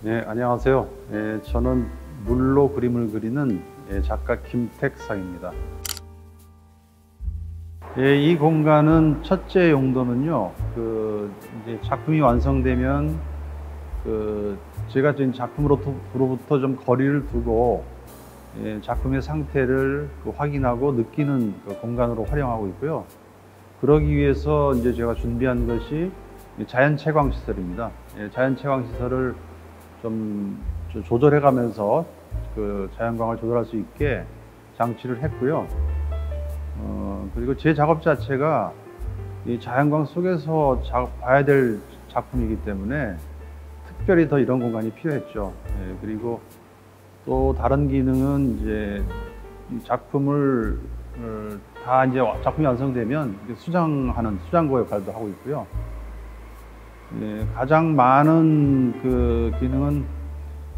네, 안녕하세요. 예, 저는 물로 그림을 그리는 예, 작가 김택상입니다. 예, 이 공간은 첫째 용도는요, 그 이제 작품이 완성되면 그 제가 지금 작품으로부터 좀 거리를 두고 예, 작품의 상태를 그 확인하고 느끼는 그 공간으로 활용하고 있고요. 그러기 위해서 이제 제가 준비한 것이 자연 채광 시설입니다. 예, 자연 채광 시설을 좀 조절해 가면서 그 자연광을 조절할 수 있게 장치를 했고요. 어, 그리고 제 작업 자체가 이 자연광 속에서 작업, 봐야 될 작품이기 때문에 특별히 더 이런 공간이 필요했죠. 예, 그리고 또 다른 기능은 이제 이 작품을 어, 다 이제 작품이 완성되면 수장하는 수장고 역할도 하고 있고요. 예, 가장 많은 그 기능은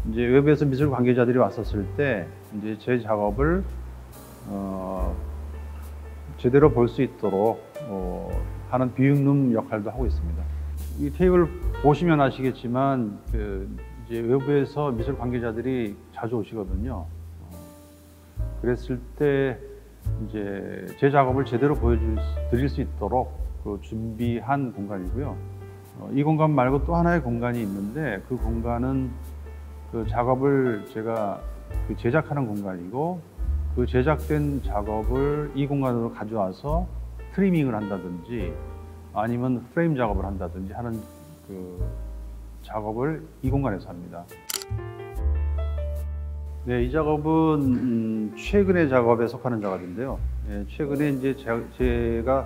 이제 외부에서 미술 관계자들이 왔었을 때 이제 제 작업을 어, 제대로 볼 수 있도록 어, 하는 비육룸 역할도 하고 있습니다. 이 테이블 보시면 아시겠지만 그 이제 외부에서 미술 관계자들이 자주 오시거든요. 어, 그랬을 때 이제 제 작업을 제대로 보여드릴 수 있도록 그 준비한 공간이고요. 어, 이 공간 말고 또 하나의 공간이 있는데 그 공간은 그 작업을 제가 그 제작하는 공간이고 그 제작된 작업을 이 공간으로 가져와서 트리밍을 한다든지 아니면 프레임 작업을 한다든지 하는 그 작업을 이 공간에서 합니다. 네, 이 작업은 음, 최근의 작업에 속하는 작업인데요. 예, 최근에 이제 제, 가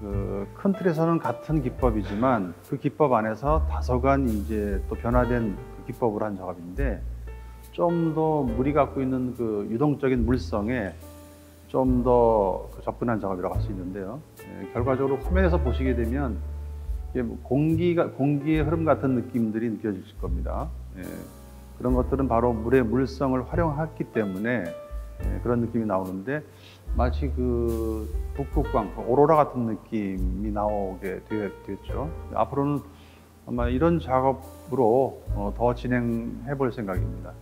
그 큰 틀에서는 같은 기법이지만 그 기법 안에서 다소간 이제 또 변화된 그 기법을 한 작업인데 좀 더 물이 갖고 있는 그 유동적인 물성에 좀더 그 접근한 작업이라고 할 수 있는데요. 예, 결과적으로 화면에서 보시게 되면 뭐 공기가 공기의 흐름 같은 느낌들이 느껴질 겁니다. 예, 그런 것들은 바로 물의 물성을 활용했기 때문에 예, 그런 느낌이 나오는데 마치 그 북극광, 그 오로라 같은 느낌이 나오게 되었죠. 앞으로는 아마 이런 작업으로 어, 더 진행해 볼 생각입니다.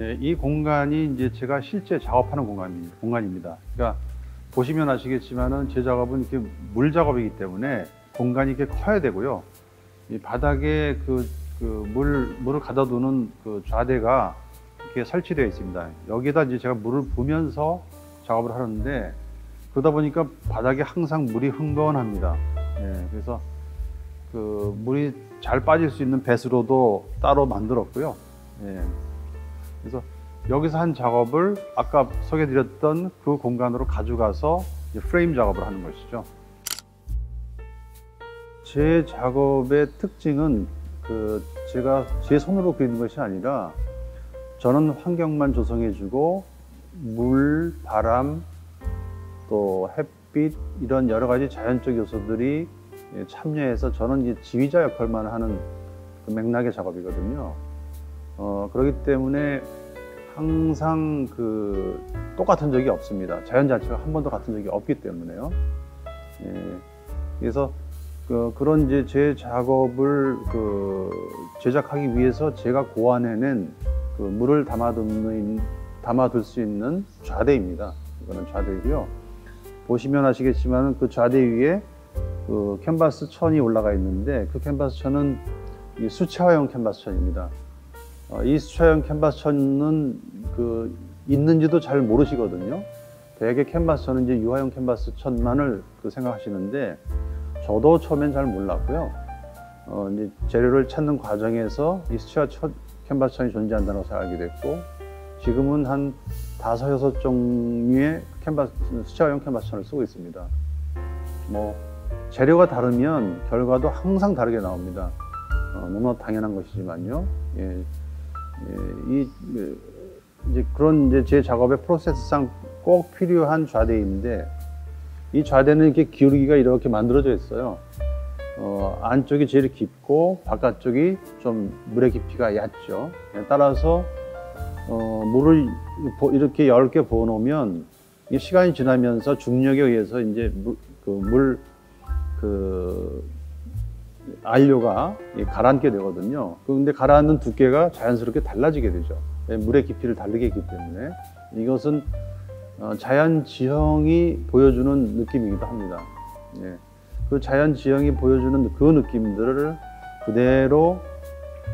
예, 이 공간이 이제 제가 실제 작업하는 공간입니다. 그러니까 보시면 아시겠지만은 제 작업은 이렇게 물 작업이기 때문에 공간이 이렇게 커야 되고요. 이 바닥에 그, 그 물, 물을 가둬 두는 그 좌대가 이렇게 설치되어 있습니다. 여기다 이제 제가 물을 부면서 작업을 하는데 그러다 보니까 바닥에 항상 물이 흥건합니다. 예, 그래서 그 물이 잘 빠질 수 있는 배수로도 따로 만들었고요. 예, 그래서 여기서 한 작업을 아까 소개드렸던 그 공간으로 가져가서 프레임 작업을 하는 것이죠. 제 작업의 특징은 그 제가 제 손으로 그리는 것이 아니라 저는 환경만 조성해주고 물, 바람, 또 햇빛 이런 여러 가지 자연적 요소들이 참여해서 저는 이제 지휘자 역할만 하는 그 맥락의 작업이거든요. 어, 그렇기 때문에 항상 그 똑같은 적이 없습니다. 자연 자체가 한 번도 같은 적이 없기 때문에요. 예, 그래서 그, 그런 이제 제 작업을 그 제작하기 위해서 제가 고안해낸 그 물을 담아두는 담아둘 수 있는 좌대입니다. 이거는 좌대이고요. 보시면 아시겠지만 그 좌대 위에 그 캔버스 천이 올라가 있는데 그 캔버스 천은 수채화형 캔버스 천입니다. 어, 이 수채화형 캔버스 천은 그 있는지도 잘 모르시거든요. 대개 캔버스 천은 이제 유화형 캔버스 천만을 그 생각하시는데 저도 처음엔 잘 몰랐고요. 어, 이제 재료를 찾는 과정에서 이 수채화 천, 캔버스천이 존재한다는 것을 알게 됐고 지금은 한 다섯 여섯 종류의 캔버스 수채화용 캔버스천을 쓰고 있습니다. 뭐 재료가 다르면 결과도 항상 다르게 나옵니다. 어, 너무 당연한 것이지만요. 예, 예, 이 이제 그런 이제 제 작업의 프로세스상 꼭 필요한 좌대인데 이 좌대는 이렇게 기울기가 이렇게 만들어져 있어요. 어, 안쪽이 제일 깊고 바깥쪽이 좀 물의 깊이가 얕죠. 예, 따라서 어, 물을 이렇게 얇게 부어 놓으면 시간이 지나면서 중력에 의해서 이제 물, 그, 물, 그 안료가 이 가라앉게 되거든요. 그런데 가라앉는 두께가 자연스럽게 달라지게 되죠. 예, 물의 깊이를 다르게 했기 때문에 이것은 어, 자연 지형이 보여주는 느낌이기도 합니다. 예. 그 자연 지형이 보여주는 그 느낌들을 그대로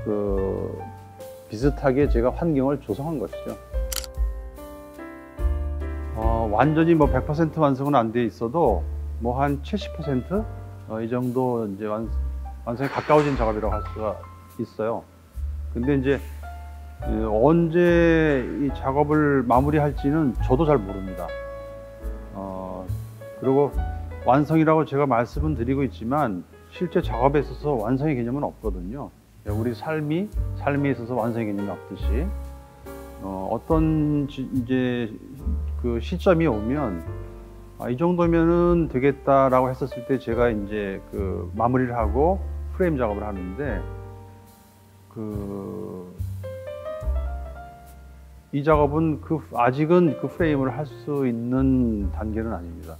그 비슷하게 제가 환경을 조성한 것이죠. 어, 완전히 뭐 100% 완성은 안 돼 있어도 뭐 한 70%? 어, 이 정도 이제 완, 완성에 가까워진 작업이라고 할 수가 있어요. 근데 이제 그 언제 이 작업을 마무리할지는 저도 잘 모릅니다. 어, 그리고 완성이라고 제가 말씀은 드리고 있지만 실제 작업에 있어서 완성의 개념은 없거든요. 우리 삶이 삶에 있어서 완성의 개념이 없듯이 어, 지- 이제 그 시점이 오면 아, 이 정도면은 되겠다라고 했었을 때 제가 이제 그 마무리를 하고 프레임 작업을 하는데 그 이 작업은 그 아직은 그 프레임을 할 수 있는 단계는 아닙니다.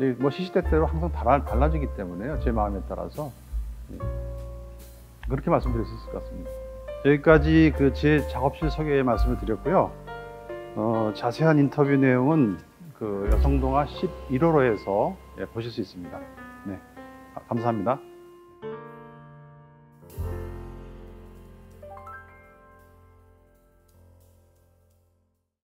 예. 근데 뭐 시시때때로 항상 달라, 달라 지기 때문에요. 제 마음에 따라서 예. 그렇게 말씀드릴 수 있을 것 같습니다. 여기까지 그 제 작업실 소개 말씀을 드렸고요. 어, 자세한 인터뷰 내용은 그 여성동화 11호로에서 예, 보실 수 있습니다. 네, 아, 감사합니다.